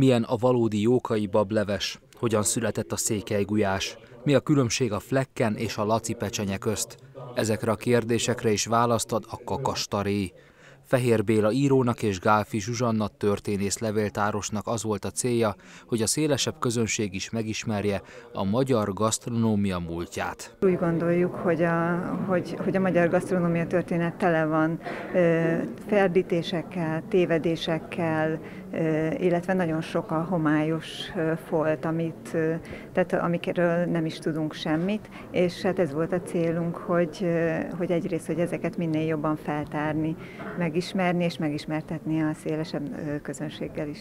Milyen a valódi jókai bableves? Hogyan született a székely gulyás? Mi a különbség a flekken és a laci pecsenye közt? Ezekre a kérdésekre is választad a kakastaré. Fehér Béla írónak és Gálfi Zsuzsanna történész levéltárosnak az volt a célja, hogy a szélesebb közönség is megismerje a magyar gasztronómia múltját. Úgy gondoljuk, hogy a, hogy, hogy a magyar gasztronómia történet tele van ö, ferdítésekkel, tévedésekkel, ö, illetve nagyon sok a homályos ö, folt, amit, ö, tehát amikről nem is tudunk semmit, és hát ez volt a célunk, hogy, ö, hogy egyrészt, hogy ezeket minél jobban feltárni, meg megismerni és megismertetni a szélesebb közönséggel is.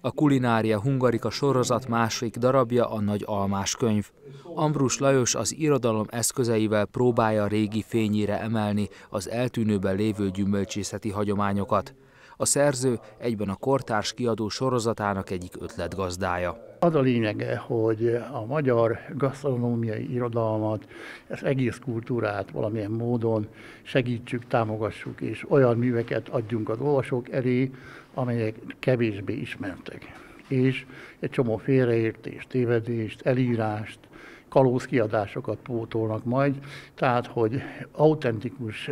A Kulinária Hungarika sorozat második darabja a Nagy Almás könyv. Ambrus Lajos az irodalom eszközeivel próbálja régi fényére emelni az eltűnőben lévő gyümölcsészeti hagyományokat. A szerző egyben a kortárs kiadó sorozatának egyik ötletgazdája. Az a lényege, hogy a magyar gasztronómiai irodalmat, ezt egész kultúrát valamilyen módon segítsük, támogassuk, és olyan műveket adjunk az olvasók elé, amelyek kevésbé ismertek. És egy csomó félreértést, tévedést, elírást, kalózkiadásokat pótolnak majd, tehát hogy autentikus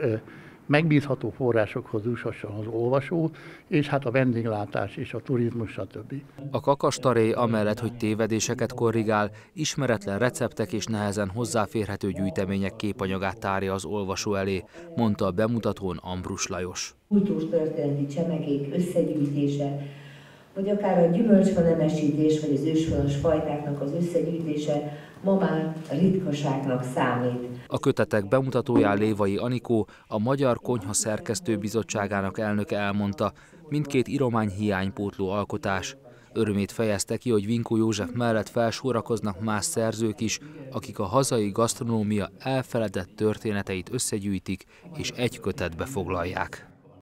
megbízható forrásokhoz jussasson az olvasó, és hát a vendéglátás és a turizmus, stb. A kakastaré amellett, hogy tévedéseket korrigál, ismeretlen receptek és nehezen hozzáférhető gyűjtemények képanyagát tárja az olvasó elé, mondta a bemutatón Ambrus Lajos. Kultúrtörténeti csemegék összegyűjtése, vagy akár a gyümölcsfa nemesítés, vagy az őshonos fajtáknak az összegyűjtése ma már ritkaságnak számít. A kötetek bemutatóján Lévai Anikó, a Magyar Konyha Szerkesztő Bizottságának elnöke elmondta, mindkét iromány hiánypótló alkotás. Örömét fejezte ki, hogy Vinkó József mellett felsorakoznak más szerzők is, akik a hazai gasztronómia elfeledett történeteit összegyűjtik és egy kötetbe foglalják.